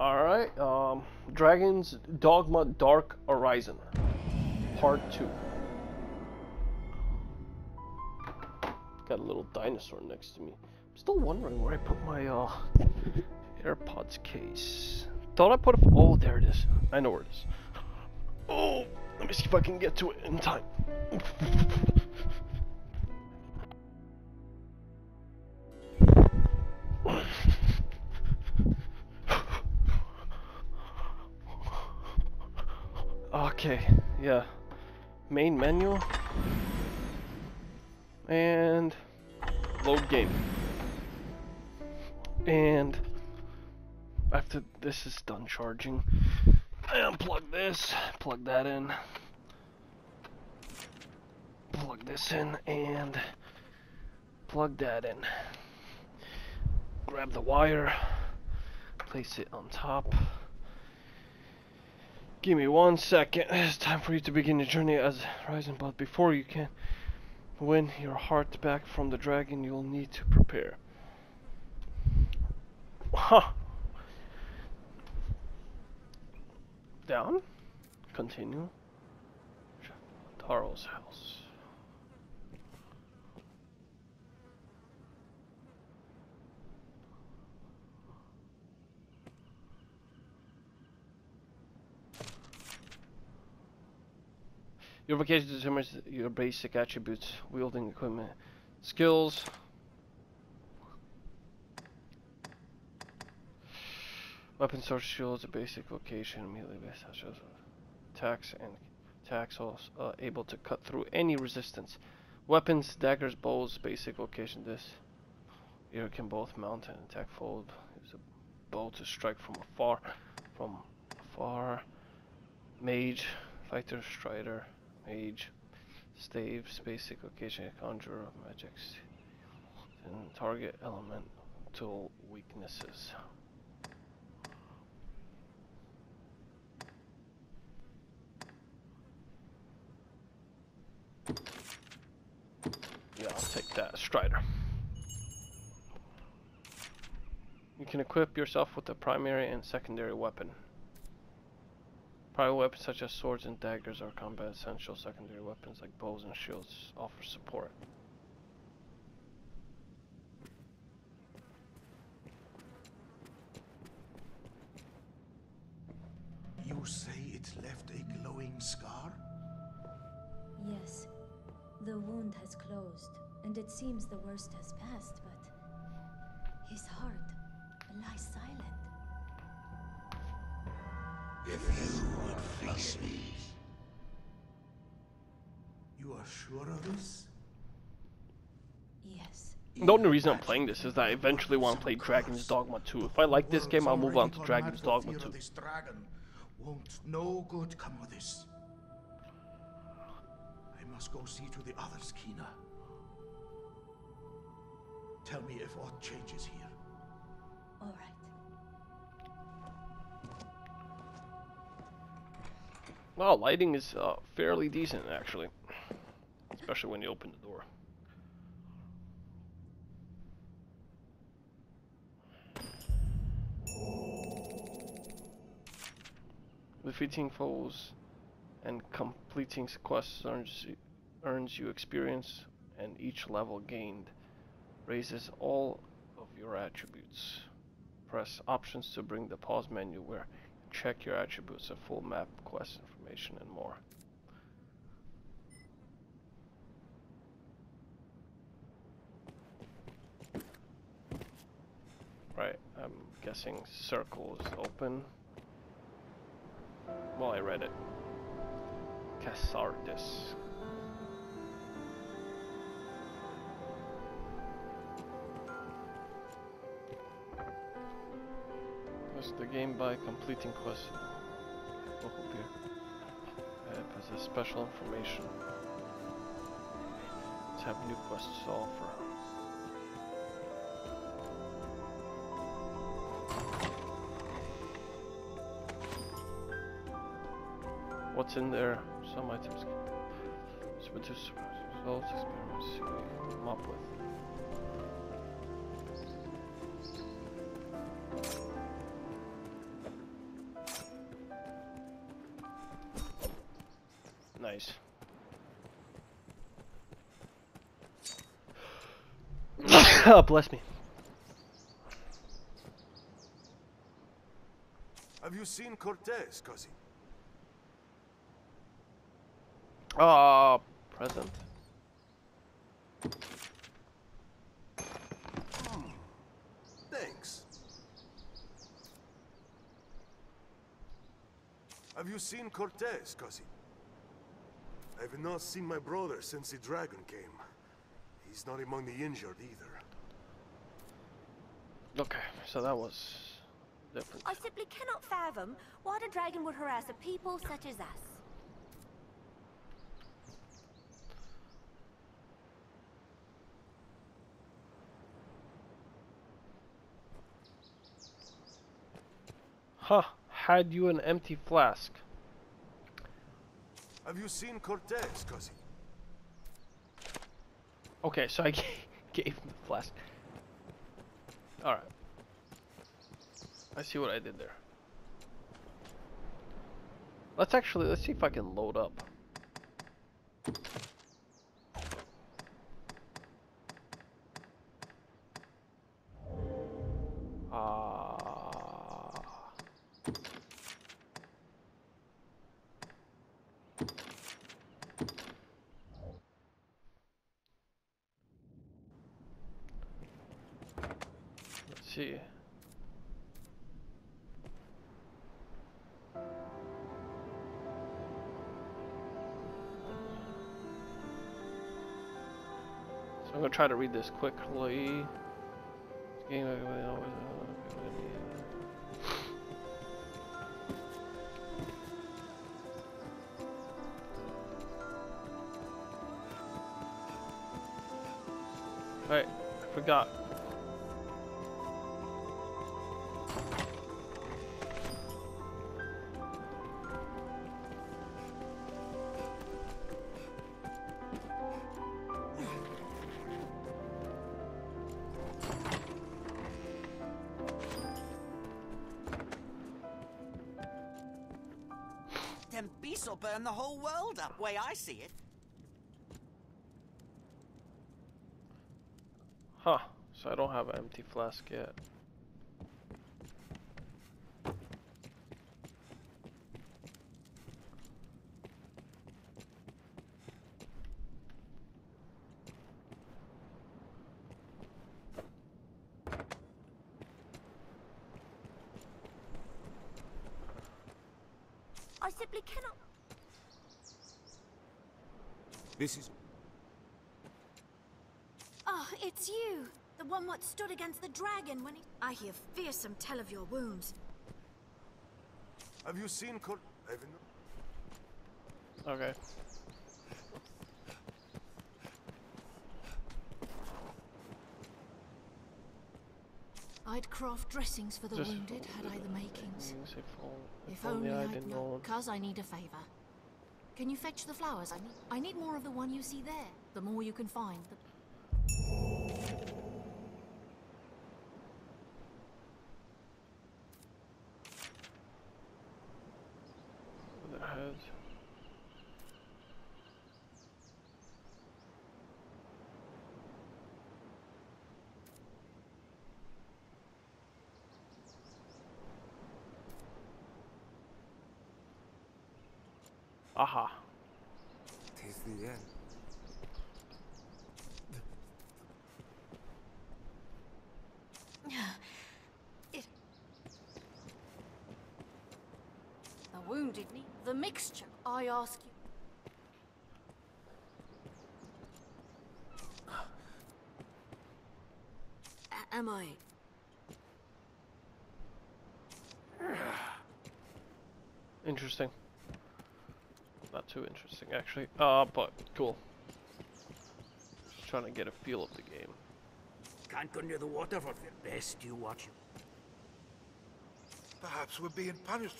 Alright, um, Dragon's Dogma Dark Arisen, Part 2. Got a little dinosaur next to me. I'm still wondering where I put my, uh, AirPods case. Thought I put it, oh, there it is. I know where it is. Oh, let me see if I can get to it in time. Okay, yeah. Main menu. And load game. And after this is done charging, I unplug this, plug that in, plug this in, and plug that in. Grab the wire, place it on top. Give me one second. It's time for you to begin your journey as Arisen, but before you can win your heart back from the dragon, you'll need to prepare. Huh. Down. Continue. Taro's house. Your vocation determines your basic attributes, wielding equipment, skills. Weapon source shields a basic vocation immediately based as attacks and attacks also uh, able to cut through any resistance. Weapons, daggers, bows, basic vocation this. You can both mount and attack fold. Use a bow to strike from afar. From afar. Mage, fighter, strider mage, staves, basic vocation, conjurer, of magics, and target elemental weaknesses. Yeah, I'll take that, Strider. You can equip yourself with a primary and secondary weapon. Primary weapons such as swords and daggers are combat essential. Secondary weapons like bows and shields offer support. You say it left a glowing scar? Yes. The wound has closed, and it seems the worst has passed, but his heart lies silent. If you would face me. You are sure of this? Yes. The only reason I'm playing this is that I eventually want to play Dragon's Dogma 2. If I like this game, I'll move on to Dragon's Dogma 2. This dragon won't no good come of this. I must go see to the others, Quina. Tell me if aught changes here. All right. Well, lighting is uh, fairly decent, actually. Especially when you open the door. Defeating foes and completing quests earns, earns you experience, and each level gained raises all of your attributes. Press options to bring the pause menu where check your attributes, a full map, quest information, and more. Right, I'm guessing circle is open. Well, I read it. Cassardis. Press the game by completing quests. Local beer. App has a special information. Let's have new quests to offer. What's in there? Some items. To results, experiments you come up with. Nice. oh, bless me. Have you seen Cortez, cousin? Ah, present. Thanks. Have you seen Cortez, cousin? I've not seen my brother since the dragon came. He's not among the injured either. Okay, so that was different. I simply cannot fathom why the dragon would harass a people such as us. Huh, had you an empty flask? Have you seen Cortez, cousin? Okay, so I gave him the flask. Alright. I see what I did there. Let's actually, let's see if I can load up. Let's see. So I'm gonna try to read this quickly. Game- Wait, I forgot. Them beasts will burn the whole world up, way I see it. Huh, so I don't have an empty flask yet. I simply cannot. This is... It's you! The one what stood against the dragon when he... I hear fearsome tell of your wounds. Have you seen Cort... I've. Okay. I'd craft dressings for the Just- wounded, had I the makings. If, all- If if only I'd I'd been known. known. Cuz I need a favor. Can you fetch the flowers? I need, I need more of the one you see there. The more you can find, the... Aha. Tis the end. It... The wounded need the mixture. I ask you. A- am I... Interesting. Not too interesting, actually. Uh, but cool. Just trying to get a feel of the game. Can't go near the water for fear. Best you watch it. Perhaps we're being punished.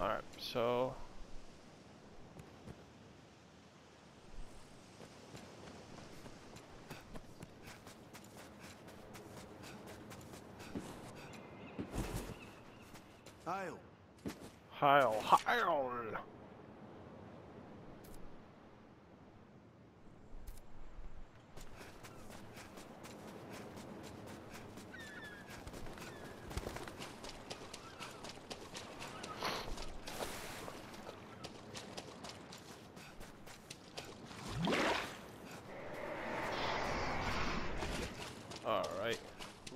Alright, so... I'll... Heil, Heil!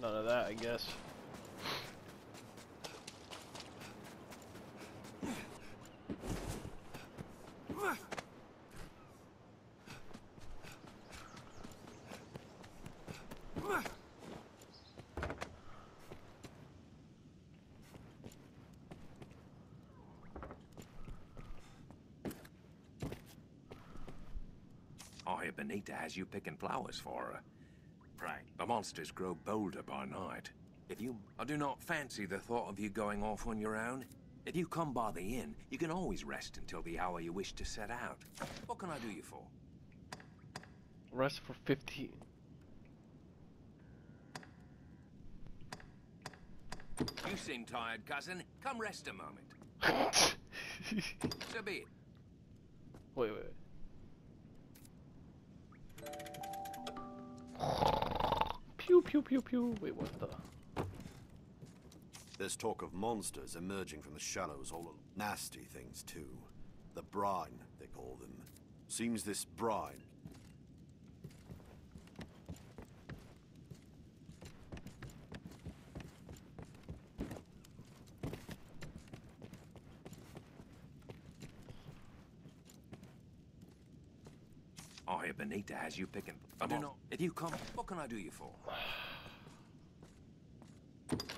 None of that, I guess. Hear Benita has you picking flowers for her. The monsters grow bolder by night. If you... I do not fancy the thought of you going off on your own. If you come by the inn, you can always rest until the hour you wish to set out. What can I do you for? Rest for 15. You seem tired, cousin. Come rest a moment. So be it. wait, wait. Pew pew pew pew. Wait, what the? There's talk of monsters emerging from the shallows, all nasty things too. The brine, they call them. Seems this brine. I Benita has you picking... I do not... If you come... What can I do you for?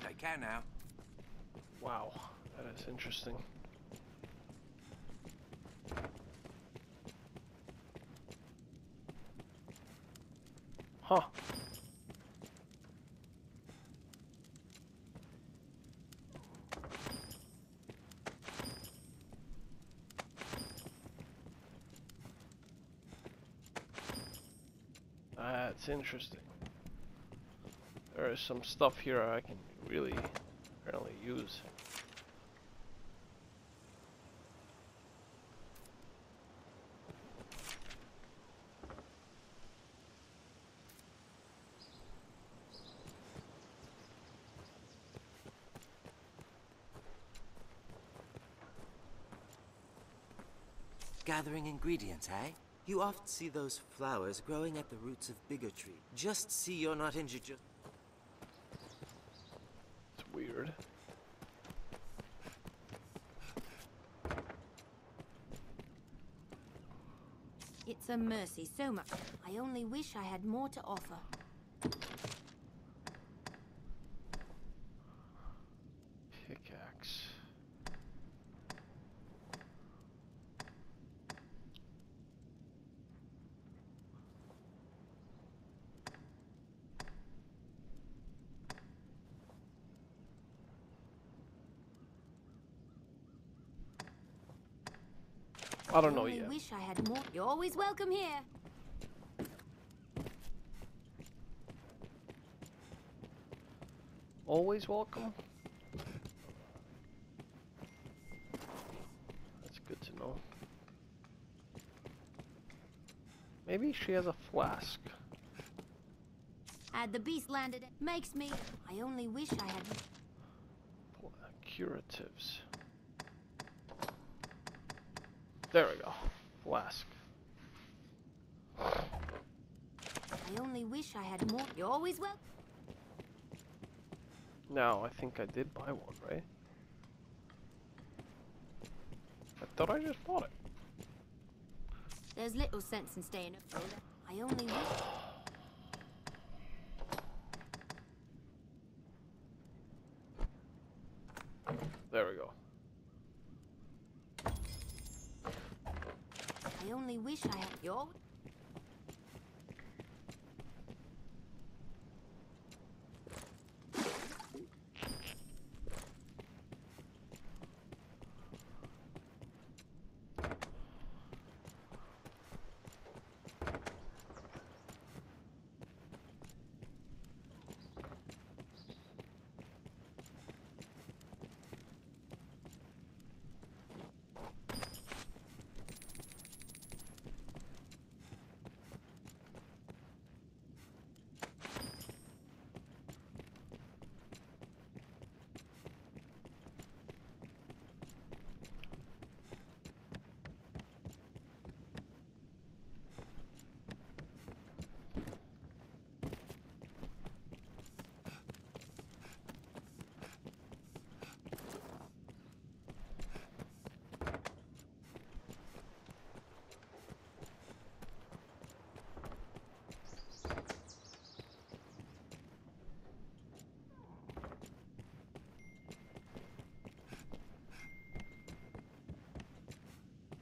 Take care now. Wow, that is interesting. Huh. That's interesting. There is some stuff here I can really, really use. Gathering ingredients, eh? You often see those flowers growing at the roots of bigger trees. Just see you're not injured. Just It's weird. It's a mercy, so much. I only wish I had more to offer. I don't know yet. wish I had more. You're always welcome here. Always welcome. That's good to know. Maybe she has a flask. Had the beast landed, it makes me. I only wish I had. Curatives. There we go. Flask. I only wish I had more. You're always welcome. Now, I think I did buy one, right? I thought I just bought it. There's little sense in staying up Froda. I only wish. There we go. Wish I had. your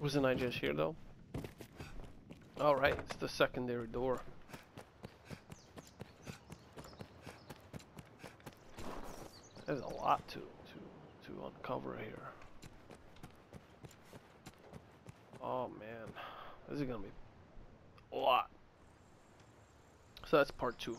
Wasn't I just here though? Alright, it's the secondary door. There's a lot to to to uncover here. Oh man, this is gonna be a lot. So that's part two.